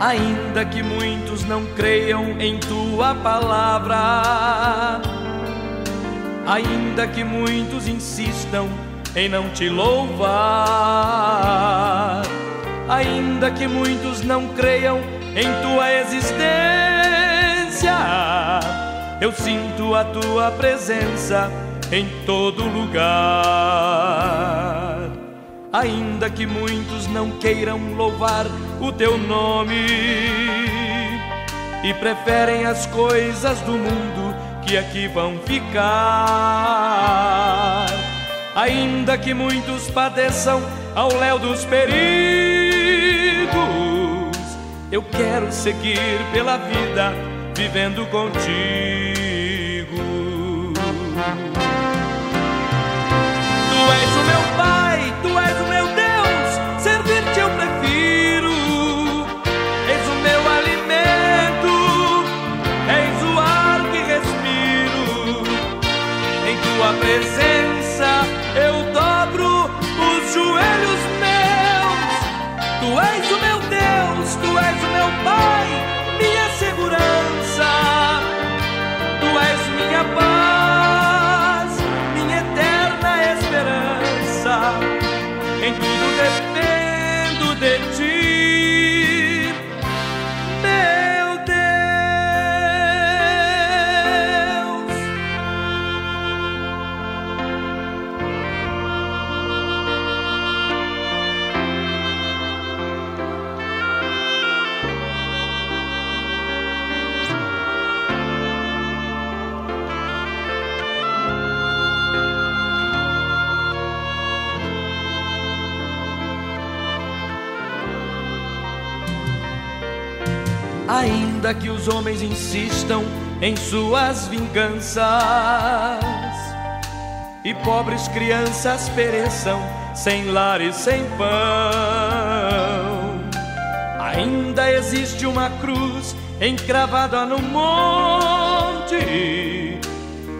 Ainda que muitos não creiam em tua palavra, ainda que muitos insistam em não te louvar, ainda que muitos não creiam em tua existência, eu sinto a tua presença em todo lugar. Ainda que muitos não queiram louvar o teu nome e preferem as coisas do mundo que aqui vão ficar. Ainda que muitos padeçam ao léu dos perigos, eu quero seguir pela vida vivendo contigo. Presença eu dobro os joelhos meus. Tu és o meu Deus, tu és o meu Pai, ainda que os homens insistam em suas vinganças e pobres crianças pereçam sem lar e sem pão. Ainda existe uma cruz encravada no monte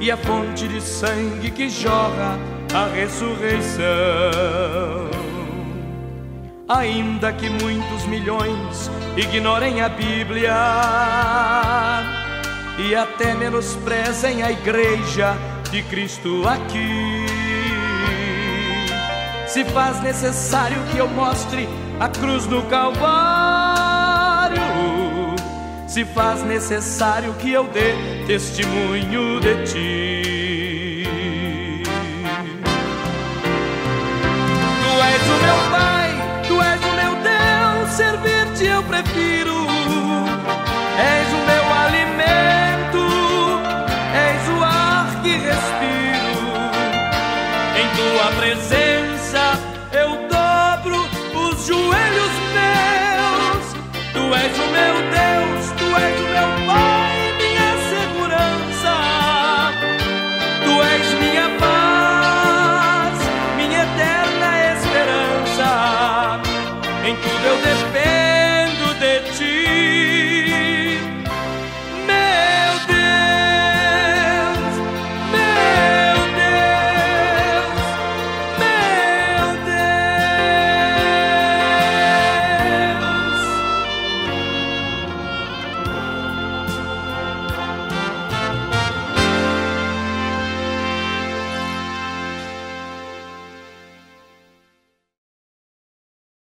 e a fonte de sangue que jorra a ressurreição. Ainda que muitos milhões ignorem a Bíblia e até menosprezem a igreja de Cristo aqui. Se faz necessário que eu mostre a cruz do Calvário, se faz necessário que eu dê testemunho de ti. respiro. És o meu alimento, és o ar que respiro. Em tua presença eu dou.